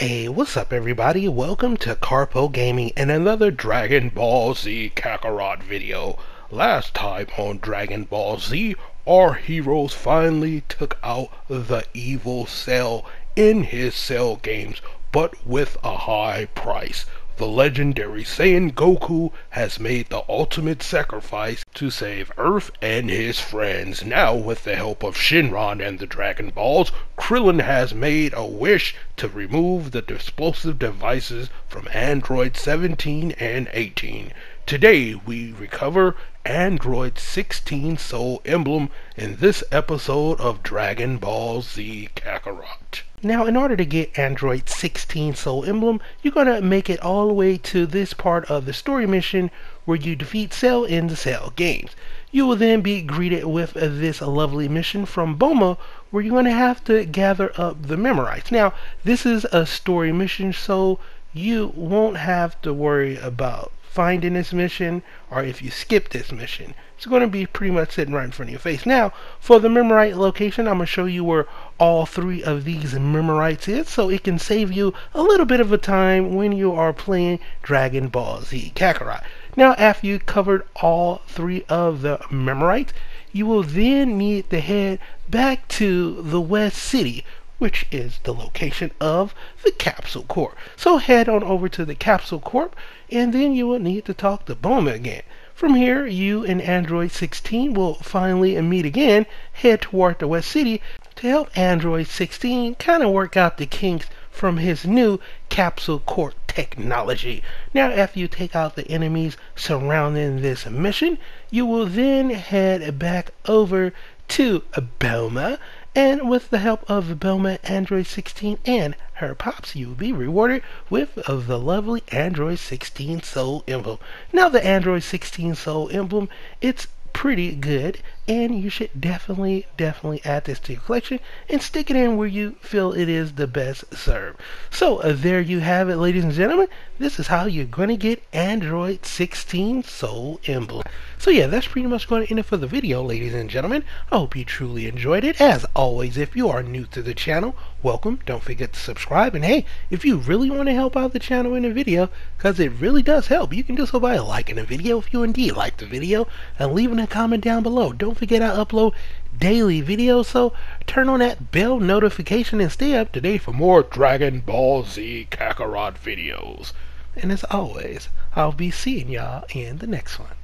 Hey, what's up everybody? Welcome to Karpo Gaming and another Dragon Ball Z Kakarot video. Last time on Dragon Ball Z, our heroes finally took out the evil Cell in his Cell games, but with a high price the legendary Saiyan Goku has made the ultimate sacrifice to save Earth and his friends. Now, with the help of Shenron and the Dragon Balls, Krillin has made a wish to remove the explosive devices from Android 17 and 18. Today, we recover Android 16 Soul Emblem in this episode of Dragon Ball Z Kakarot. Now, in order to get Android 16 Soul Emblem, you're going to make it all the way to this part of the story mission where you defeat Cell in the Cell games. You will then be greeted with this lovely mission from Bulma where you're going to have to gather up the Memorites. Now, this is a story mission, so you won't have to worry about finding this mission or if you skip this mission. It's going to be pretty much sitting right in front of your face. Now, for the Memorite location, I'm going to show you where all three of these Memorites is so it can save you a little bit of a time when you are playing Dragon Ball Z Kakarot. Now, after you covered all three of the Memorites, you will then need to head back to the West City which is the location of the Capsule Corp. So head on over to the Capsule Corp, and then you will need to talk to Bulma again. From here, you and Android 16 will finally meet again, head toward the West City to help Android 16 kind of work out the kinks from his new Capsule Corp technology. Now, after you take out the enemies surrounding this mission, you will then head back over to Bulma and with the help of Bulma Android 16 and her pops, you will be rewarded with the lovely Android 16 Soul Emblem. Now, the Android 16 Soul Emblem, it's pretty good and you should definitely definitely add this to your collection and stick it in where you feel it is the best served. So uh, there you have it ladies and gentlemen. This is how you're going to get android 16 soul emblem. So yeah that's pretty much going to end it for the video ladies and gentlemen. I hope you truly enjoyed it. As always if you are new to the channel welcome. Don't forget to subscribe. And hey if you really want to help out the channel in a video because it really does help you can do so by liking the video if you indeed like the video and leaving a comment down below. Don't forget I upload daily videos, so turn on that bell notification and stay up to date for more Dragon Ball Z Kakarot videos. And as always, I'll be seeing y'all in the next one.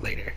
Later.